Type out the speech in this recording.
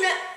Sophie